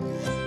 Bye.